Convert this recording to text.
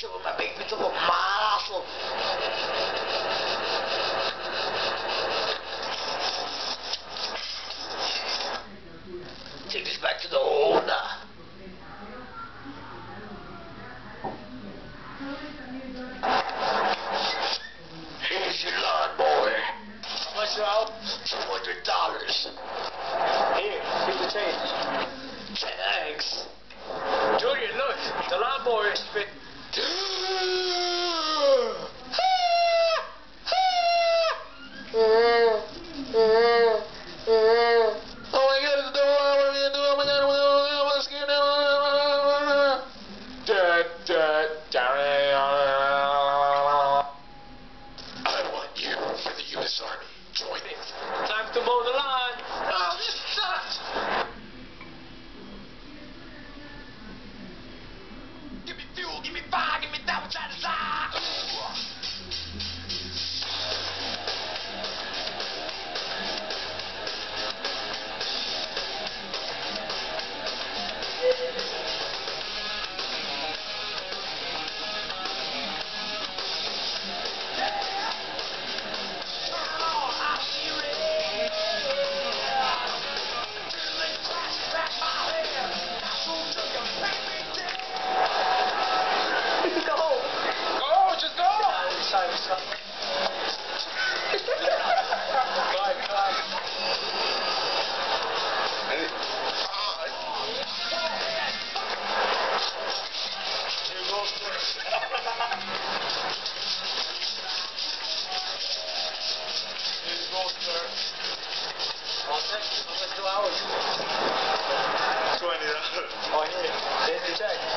picture with my big beautiful muscle. Take this back to the owner. Here's your lawnmower. How much you out? Two hundred dollars. Here, keep the change. Thanks. Julian, look, the lawnmower is fit. I want you for the U.S. Army. Join me. Time to mow the lawn. Twenty dollars. Oh, here. There's the check.